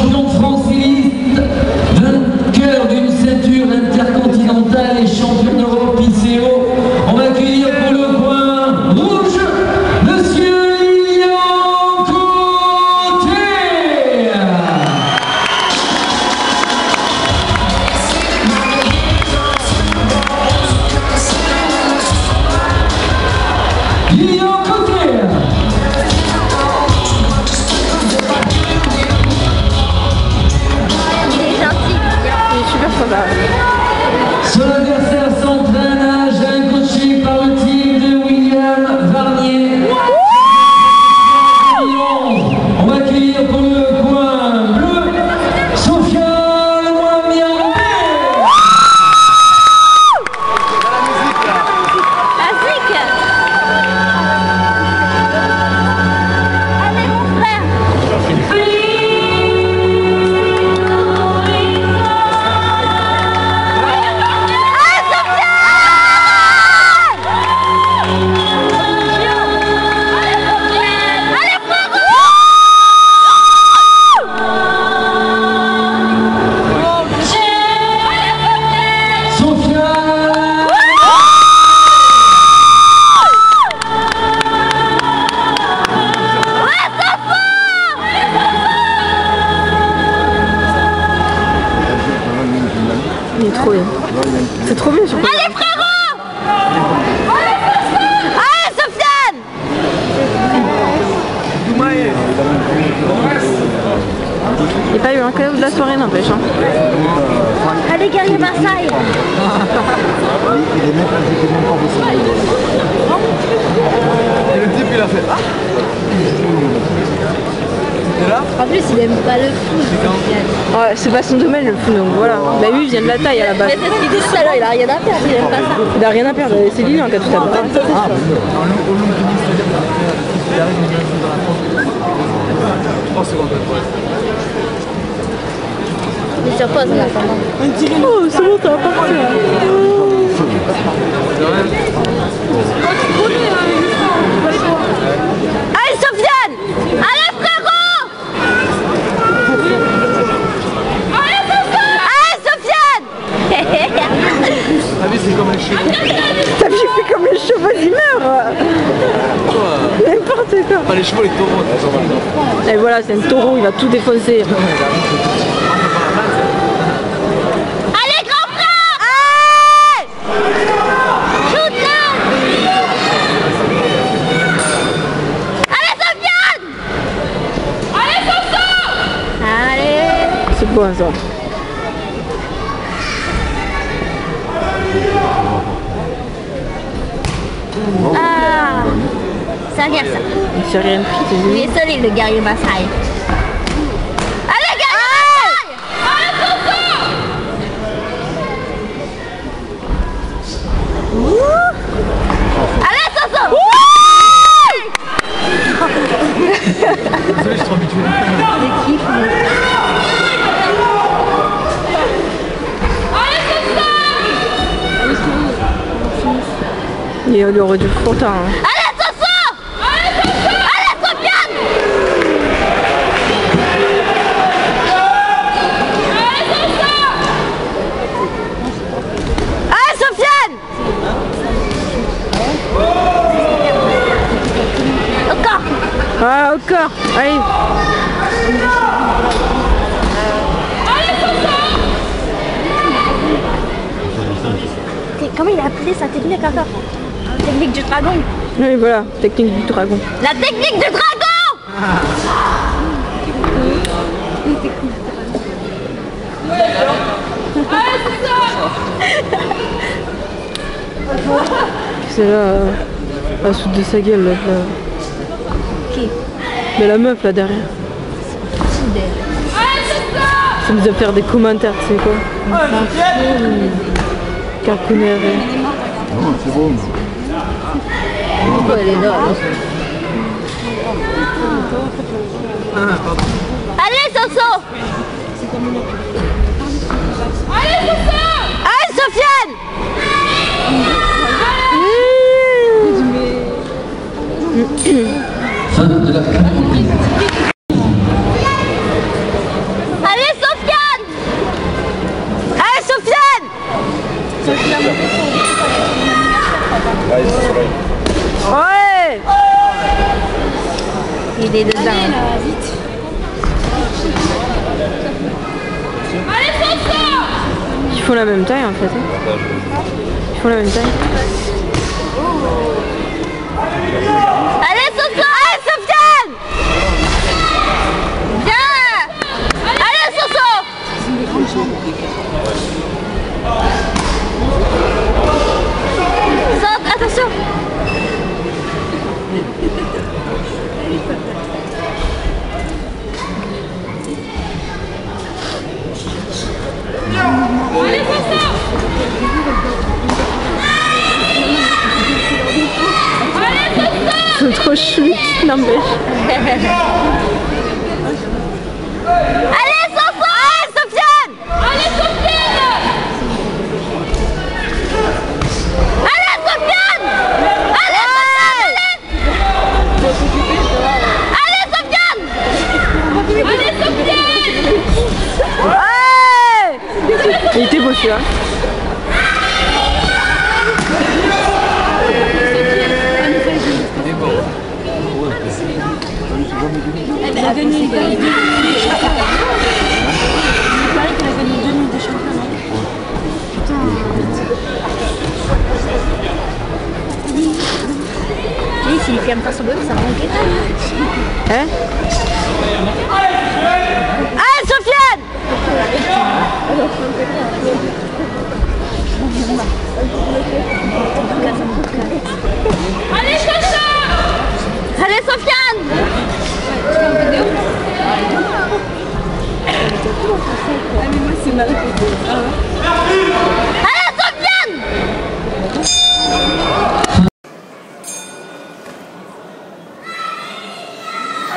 champion de France d'une ceinture Il n'y a pas eu un cadeau de la soirée, n'empêche. Hein. Allez guerrier Marseille Et le type il a fait Ah T'es là En plus il aime pas le foot Ouais, c'est pas son domaine le foot, donc voilà. Bah lui, il vient de la taille à la base. Mais c'est ce qu'il dit tout à l'heure, il a rien à perdre, il aime pas ça Il a rien à perdre, c'est Lilian qui a tout à Stadium, il arrive, il vient dans la France. 3 secondes. Il sur pause en attendant Oh, c'est bon, ça va partir. Allez Sofiane Allez frérot Allez Sofiane Ta vie c'est comme les chevaux. Ta vie fait comme les chevaux, il meurt. N'importe quoi. Pas les chevaux, les taureaux. Et voilà, c'est un taureau, il va tout défoncer. Allez grand frère Allez Shoot là Allez Sofiane Allez Sofiane Allez C'est ça. Ah Ça vient ça. Il s'est rien pris, vu. Est solide le guerrier Maasai. Allez guerrier Maasai! Allez Soso! Désolé, je suis trop habitué. Il aurait dû foutre un. Allez Soso! Allez Sofiane! Allez Sofiane! Encore Ah, encore Allez. Comment il a appelé sa technique encore? Technique du dragon Oui, voilà, technique du dragon. La technique du dragon C'est là, euh, à sous de sa gueule, là. là. Qui Mais la meuf, là, derrière. Ça nous a faire des commentaires, tu sais quoi. Cacounère. Non, c'est bon. Allez, Soso! Allez, Soso! Allez, Sofiane! Allez, Sofiane! Allez, Sofiane! Allez, Sofiane. Il est dedans. Ils font la même taille en fait. hein. Ils font la même taille. Allez, Sofiane Allez, Sofiane Viens Allez, Soso Saute, attention Allez, Soso Ils sont trop chouettes, n'empêche. Allez, Sofiane Allez, Sofiane Allez, Sofiane Allez, Sofiane Allez Sofiane Allez, Sofiane Il était beau celui-là. Oui, s'il fait un pas sur le ça va manquer. Hein Allez, Sofiane Allez, Chacha Allez, Sofiane Allez, Sofiane Allez, Sofiane Tiens D'accord. Allez, encore. Allez, Soso Ouais,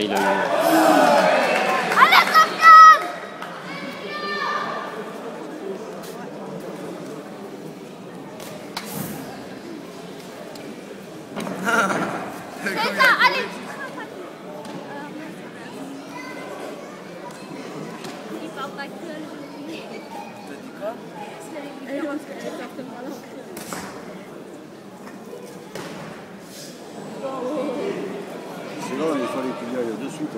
il a eu. Allez, Sofiane C'est ça, allez Il parle pas que Là, il fallait qu'il y aille de suite.